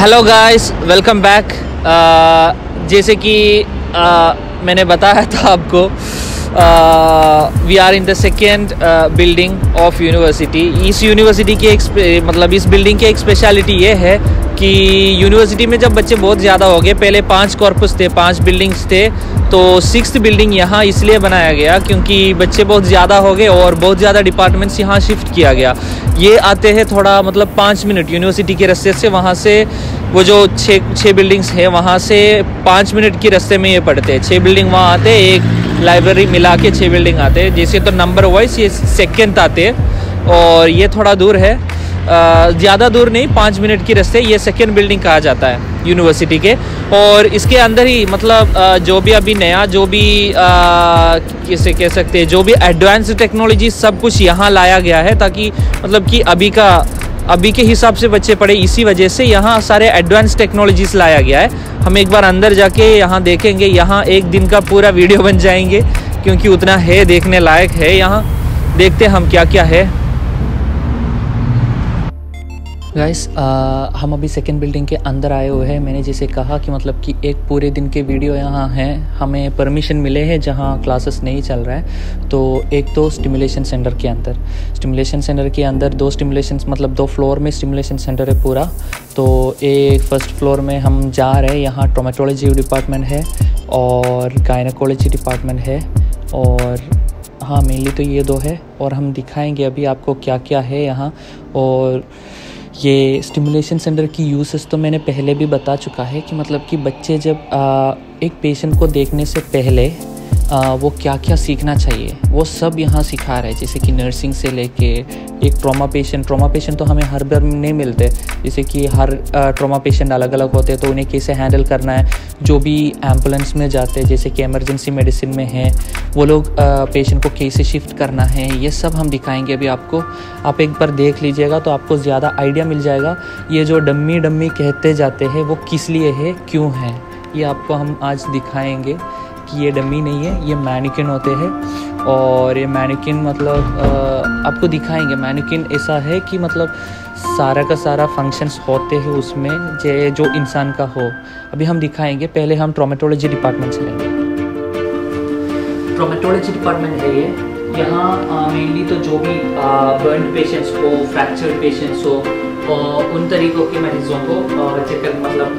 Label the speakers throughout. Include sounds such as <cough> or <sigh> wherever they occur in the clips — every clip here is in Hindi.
Speaker 1: हेलो गाइस वेलकम बैक जैसे कि uh, मैंने बताया था आपको we are in the second building of university इस यूनिवर्सिटी की एक मतलब इस बिल्डिंग की एक स्पेशलिटी ये है कि यूनिवर्सिटी में जब बच्चे बहुत ज़्यादा हो गए पहले पाँच कॉर्पस थे पाँच बिल्डिंग्स थे तो सिक्स बिल्डिंग यहाँ इसलिए बनाया गया क्योंकि बच्चे बहुत ज़्यादा हो गए और बहुत ज़्यादा डिपार्टमेंट्स यहाँ शिफ्ट किया गया। ये आते हैं थोड़ा मतलब पाँच मिनट यूनिवर्सिटी के रास्ते से वहाँ से वो जो छः छः बिल्डिंग्स है, वहाँ से पाँच मिनट के रास्ते में ये पड़ते हैं। छः बिल्डिंग वहाँ आते हैं, एक लाइब्रेरी मिला के छः बिल्डिंग आते हैं। जैसे तो नंबर वाइज ये सेकेंड आते हैं और ये थोड़ा दूर है। ज़्यादा दूर नहीं, पाँच मिनट की रास्ते ये सेकेंड बिल्डिंग कहा जाता है यूनिवर्सिटी के। और इसके अंदर ही मतलब जो भी अभी नया, जो भी किसे कह सकते हैं, जो भी एडवांस टेक्नोलॉजी सब कुछ यहाँ लाया गया है ताकि मतलब कि अभी का अभी के हिसाब से बच्चे पढ़े, इसी वजह से यहाँ सारे एडवांस टेक्नोलॉजीज़ लाया गया है। हम एक बार अंदर जाके यहाँ देखेंगे, यहाँ एक दिन का पूरा वीडियो बन जाएँगे, क्योंकि उतना है देखने लायक है यहाँ। देखते हम क्या क्या है। गाइस हम अभी सेकेंड बिल्डिंग के अंदर आए हुए हैं। मैंने जैसे कहा कि मतलब कि एक पूरे दिन के वीडियो यहाँ हैं। हमें परमिशन मिले हैं जहाँ क्लासेस नहीं चल रहा है। तो एक तो स्टिमुलेशन सेंटर के अंदर। स्टिमुलेशन सेंटर के अंदर दो स्टिमुलेशन मतलब दो फ्लोर में स्टिमुलेशन सेंटर है पूरा। तो एक फ़र्स्ट फ्लोर में हम जा रहे हैं। यहाँ टोमेटोलॉजी डिपार्टमेंट है और गायनाकोलॉजी डिपार्टमेंट है। और हाँ मेनली तो ये दो है। और हम दिखाएँगे अभी आपको क्या क्या है यहाँ। और ये स्टिमुलेशन सेंटर की यूसेस तो मैंने पहले भी बता चुका है कि मतलब कि बच्चे जब आ, एक पेशेंट को देखने से पहले वो क्या क्या सीखना चाहिए, वो सब यहाँ सिखा रहे हैं। जैसे कि नर्सिंग से लेके एक ट्रॉमा पेशेंट ट्रॉमा पेशेंट तो हमें हर बार नहीं मिलते। जैसे कि हर ट्रॉमा पेशेंट अलग अलग होते हैं तो उन्हें कैसे हैंडल करना है? जो भी एंबुलेंस में जाते हैं, जैसे कि एमरजेंसी मेडिसिन में हैं, वो लोग पेशेंट को कैसे शिफ्ट करना है, ये सब हम दिखाएँगे अभी आपको। आप एक बार देख लीजिएगा तो आपको ज़्यादा आइडिया मिल जाएगा। ये जो डम्मी डम्मी कहते जाते हैं, वो किस लिए है, क्यों है, ये आपको हम आज दिखाएँगे। कि ये डमी नहीं है, ये मैनिकिन होते हैं। और ये मैनिकिन मतलब आपको दिखाएँगे मैनिकिन ऐसा है कि मतलब सारा का सारा फ़ंक्शंस होते हैं उसमें, जे, जो इंसान का हो। अभी हम दिखाएँगे, पहले हम ट्रोमेटोलॉजी डिपार्टमेंट से लेंगे। ट्रोमेटोलॉजी डिपार्टमेंट है ये। यहाँ मेनली तो जो भी बर्न पेशेंट्स हो फ्रैक्चर पेशेंट्स हो और उन तरीक़ों के मरीजों को चेक कर मतलब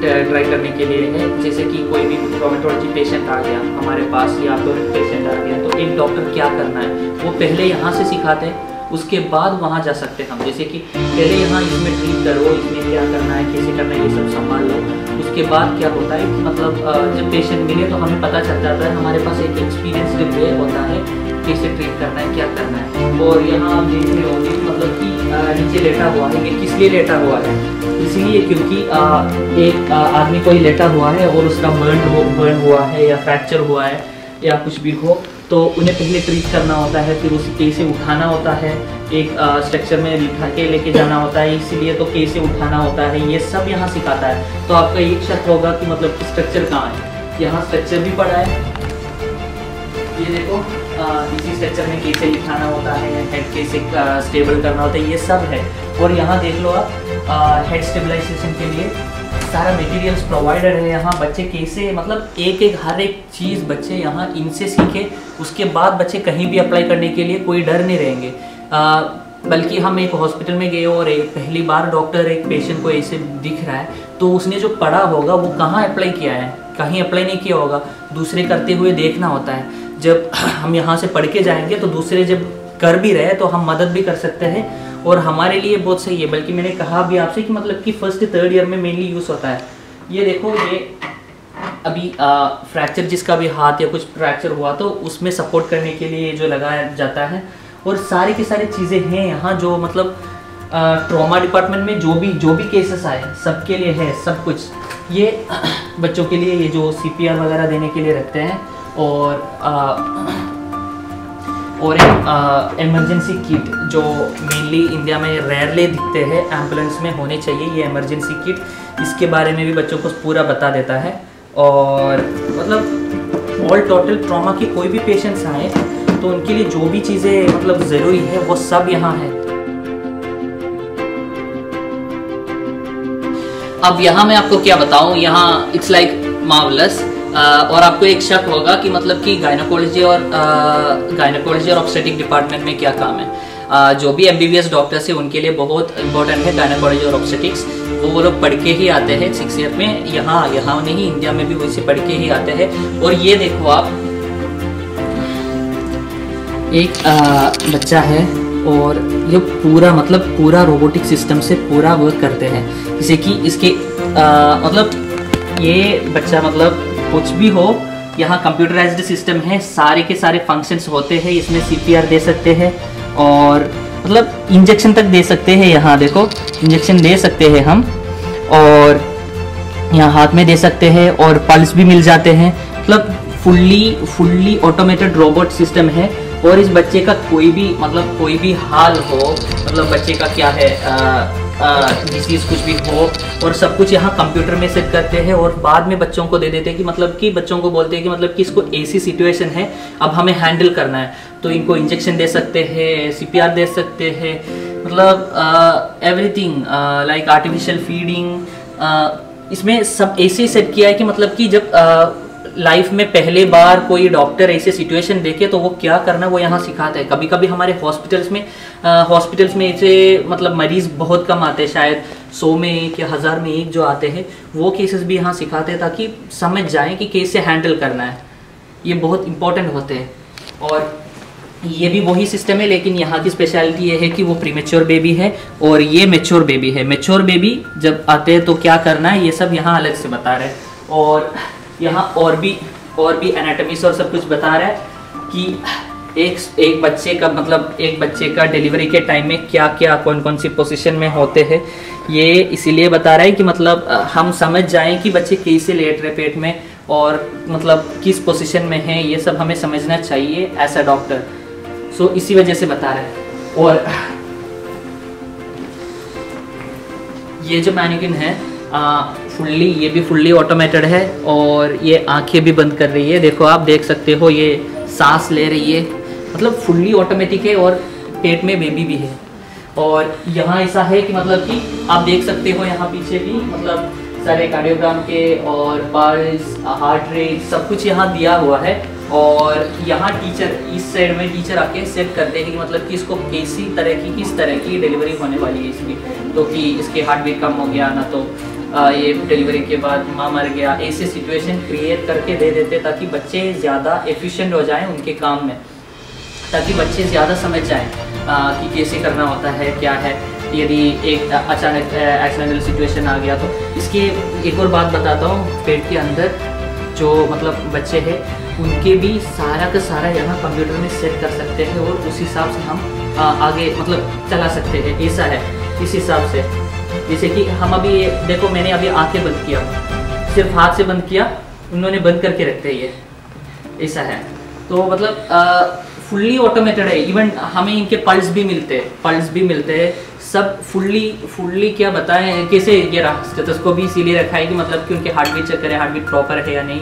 Speaker 1: ट्राई करने के लिए है। जैसे कि कोई भी ट्रोमेटोलॉजी पेशेंट आ गया हमारे पास या तो पेशेंट आ गया तो एक डॉक्टर क्या करना है? वो पहले यहाँ से सिखाते हैं उसके बाद वहाँ जा सकते हैं हम। जैसे कि पहले यहाँ इसमें ट्रीट करो इसमें क्या करना है कैसे करना है ये सब संभाल लो। उसके बाद क्या होता है मतलब जब पेशेंट मिले तो हमें पता चल जाता है हमारे पास एक एक्सपीरियंस वे होता है कैसे ट्रीट करना है क्या करना है। और यहाँ आप देख रहे अ, नीचे लेटा हुआ है ये किस लिए लेटा हुआ है? इसीलिए क्योंकि अ, एक आदमी कोई लेटा हुआ है और उसका बर्न हो बर्न हुआ है या फ्रैक्चर हुआ है या कुछ भी हो तो उन्हें पहले ट्रीट करना होता है फिर उसे कैसे उठाना होता है एक स्ट्रक्चर में बिठा के लेके जाना होता है इसीलिए तो कैसे उठाना होता है ये सब यहाँ सिखाता है। तो आपका एक शक होगा कि मतलब स्ट्रक्चर कहाँ है? यहाँ स्ट्रक्चर भी पड़ा है। ये देखो। इसी स्ट्रक्चर में कैसे लिखाना होता है हेड कैसे स्टेबल करना होता है ये सब है। और यहाँ देख लो आप हेड स्टेबलाइजेशन के लिए सारा मटेरियल्स प्रोवाइडेड है यहाँ बच्चे कैसे मतलब एक एक हर एक चीज़ बच्चे यहाँ इनसे सीखे उसके बाद बच्चे कहीं भी अप्लाई करने के लिए कोई डर नहीं रहेंगे। आ, बल्कि हम एक हॉस्पिटल में गए और एक पहली बार डॉक्टर एक पेशेंट को ऐसे दिख रहा है तो उसने जो पढ़ा होगा वो कहाँ अप्लाई किया है? कहीं अप्लाई नहीं किया होगा। दूसरे करते हुए देखना होता है। जब हम यहाँ से पढ़ के जाएँगे तो दूसरे जब कर भी रहे तो हम मदद भी कर सकते हैं। और हमारे लिए बहुत सही है, बल्कि मैंने कहा भी आपसे कि मतलब कि फ़र्स्ट थर्ड ईयर में मेनली यूज़ होता है। ये देखो, ये अभी फ्रैक्चर जिसका भी हाथ या कुछ फ्रैक्चर हुआ तो उसमें सपोर्ट करने के लिए जो लगाया जाता है। और सारी की सारी चीज़ें हैं यहाँ जो मतलब ट्रॉमा डिपार्टमेंट में जो भी जो भी केसेस आए, सबके लिए है, सब कुछ। ये <clears throat> बच्चों के लिए, ये जो सीपीआर वगैरह देने के लिए रखते हैं और और एक इमरजेंसी किट जो मेनली इंडिया में रेयरली दिखते हैं एंबुलेंस में होने चाहिए ये इमरजेंसी किट इसके बारे में भी बच्चों को पूरा बता देता है। और मतलब ऑल टोटल ट्रॉमा के कोई भी पेशेंट्स आए तो उनके लिए जो भी चीज़ें मतलब ज़रूरी है, वो सब यहाँ है। अब यहाँ मैं आपको क्या बताऊँ, यहाँ इट्स लाइक मार्वलस और आपको एक शक होगा कि मतलब कि गायनोकोलॉजी और गायनोकोलॉजी और ऑप्सेटिक डिपार्टमेंट में क्या काम है। जो भी M B B S doctors है उनके लिए बहुत इंपॉर्टेंट है गायनोकोलॉजी और ऑप्सेटिक्स वो वो लोग पढ़ के ही आते हैं सिक्स ईयर में यहाँ यहाँ नहीं इंडिया में भी वैसे पढ़ के ही आते हैं। और ये देखो आप एक आ, बच्चा है और ये पूरा मतलब पूरा रोबोटिक सिस्टम से पूरा वर्क करते हैं। जैसे कि इसके आ, मतलब ये बच्चा मतलब कुछ भी हो, यहाँ कंप्यूटराइज्ड सिस्टम है, सारे के सारे फ़ंक्शंस होते हैं, इसमें सीपीआर दे सकते हैं और मतलब इंजेक्शन तक दे सकते हैं यहाँ, देखो इंजेक्शन दे सकते हैं हम और यहाँ हाथ में दे सकते हैं और पल्स भी मिल जाते हैं। मतलब fully fully automated robot system है और इस बच्चे का कोई भी मतलब कोई भी हाल हो मतलब बच्चे का क्या है डिसीज कुछ भी हो, और सब कुछ यहाँ कंप्यूटर में सेट करते हैं और बाद में बच्चों को दे देते हैं कि मतलब कि बच्चों को बोलते हैं कि मतलब कि इसको ऐसी सिचुएशन है, अब हमें हैंडल करना है। तो इनको इंजेक्शन दे सकते हैं सीपीआर दे सकते हैं मतलब एवरीथिंग लाइक आर्टिफिशियल फीडिंग इसमें सब ऐसे सेट किया है कि मतलब कि जब लाइफ में पहले बार कोई डॉक्टर ऐसे सिचुएशन देखे तो वो क्या करना वो यहाँ सिखाता है। कभी कभी हमारे हॉस्पिटल्स में हॉस्पिटल्स में ऐसे मतलब मरीज़ बहुत कम आते हैं, शायद सौ में एक या हज़ार में एक जो आते हैं, वो केसेस भी यहाँ सिखाते हैं ताकि समझ जाएँ कि कैसे हैंडल करना है। ये बहुत इंपॉर्टेंट होते हैं। और ये भी वही सिस्टम है, लेकिन यहाँ की स्पेशलिटी ये है कि वो प्रीमेच्योर बेबी है और ये मेच्योर बेबी है। मेच्योर बेबी जब आते हैं तो क्या करना है, ये सब यहाँ अलग से बता रहे हैं। और यहाँ और भी और भी एनाटमीज और सब कुछ बता रहा है कि एक एक बच्चे का मतलब एक बच्चे का डिलीवरी के टाइम में क्या क्या कौन कौन सी पोजीशन में होते हैं, ये इसीलिए बता रहा है कि मतलब हम समझ जाएँ कि बच्चे कैसे लेट रहे पेट में और मतलब किस पोजीशन में है, ये सब हमें समझना चाहिए एज अ डॉक्टर सो इसी वजह से बता रहे हैं। और ये जो मैनिकिन है फुल्ली ये भी फुल्ली ऑटोमेटेड है और ये आँखें भी बंद कर रही है। देखो, आप देख सकते हो, ये सांस ले रही है। मतलब फुल्ली ऑटोमेटिक है और पेट में बेबी भी है। और यहाँ ऐसा है कि मतलब कि आप देख सकते हो यहाँ पीछे भी मतलब सारे कार्डियोग्राम के और पल्स हार्ट रेट सब कुछ यहाँ दिया हुआ है। और यहाँ टीचर इस साइड में टीचर आके सेट करते हैं कि मतलब कि इसको कैसी तरह की, किस तरह की डिलीवरी होने वाली है इसकी। तो कि इसके हार्ट बीट कम हो गया, ना तो ये डिलीवरी के बाद माँ मर गया। ऐसे सिचुएशन क्रिएट करके दे देते ताकि बच्चे ज़्यादा एफिशिएंट हो जाएँ उनके काम में। ताकि बच्चे ज़्यादा समझ जाएँ कि कैसे करना होता है, क्या है। यदि एक अचानक एक्सीडेंटल सिचुएशन आ गया तो। इसके एक और बात बताता हूँ, पेट के अंदर जो मतलब बच्चे हैं, उनके भी सारा का सारा यहाँ कंप्यूटर में सेट कर सकते हैं और उस हिसाब से हम आगे मतलब चला सकते हैं। ऐसा है, इस हिसाब से। जैसे कि हम अभी ये देखो मैंने अभी आँखें बंद किया। सिर्फ़ हाथ से बंद किया, उन्होंने बंद करके रखते ये। ऐसा है। तो मतलब फुल्ली ऑटोमेटेड है। इवन हमें इनके पल्स भी मिलते हैं पल्स भी मिलते। हैं सब फुल्ली फुल्ली क्या बताएँ, कैसे ये रहा? स्टेथोस्कोप भी इसीलिए रखा है कि मतलब कि उनके हार्ट बीट चेक करें हार्ट बीट प्रॉपर है या नहीं,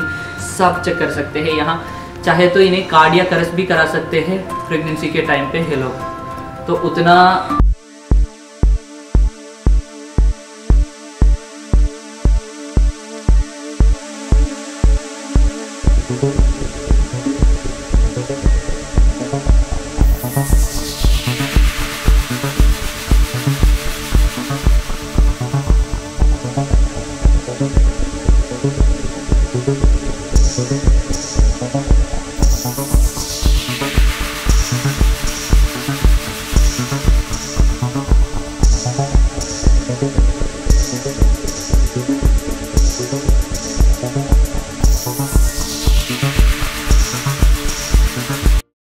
Speaker 1: सब चेक कर सकते हैं यहाँ। चाहे तो इन्हें कार्डिया करस भी करा सकते हैं प्रेगनेंसी के टाइम पे हेलो तो उतना